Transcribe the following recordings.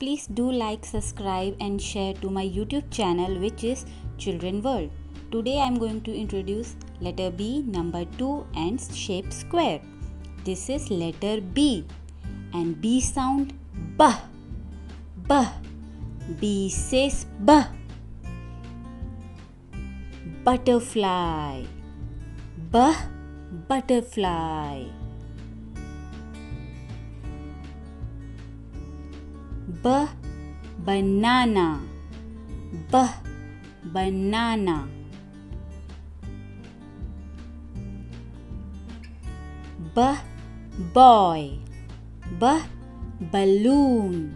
Please do like, subscribe and share to my YouTube channel which is Children World. Today I am going to introduce letter B number 2 and shape square. This is letter B and B sound B. B. B says B. Butterfly. B. Butterfly. B banana. B banana. B boy. B balloon.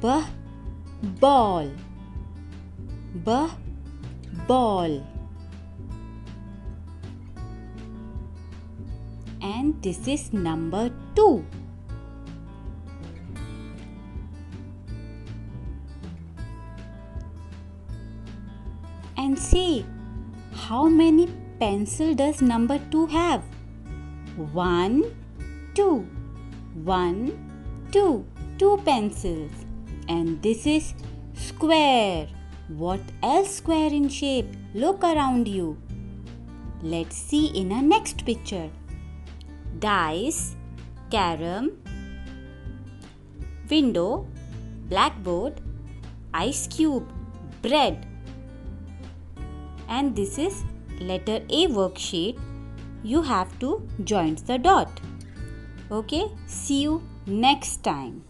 B ball. B ball and this is number 2. And see, how many pencil does number 2 have? 1, 2, 1, 2, 2 pencils. And this is square. What else square in shape? Look around you. Let's see in a next picture dice, carom, window, blackboard, ice cube, bread. And this is letter A worksheet. You have to join the dot. Okay, see you next time.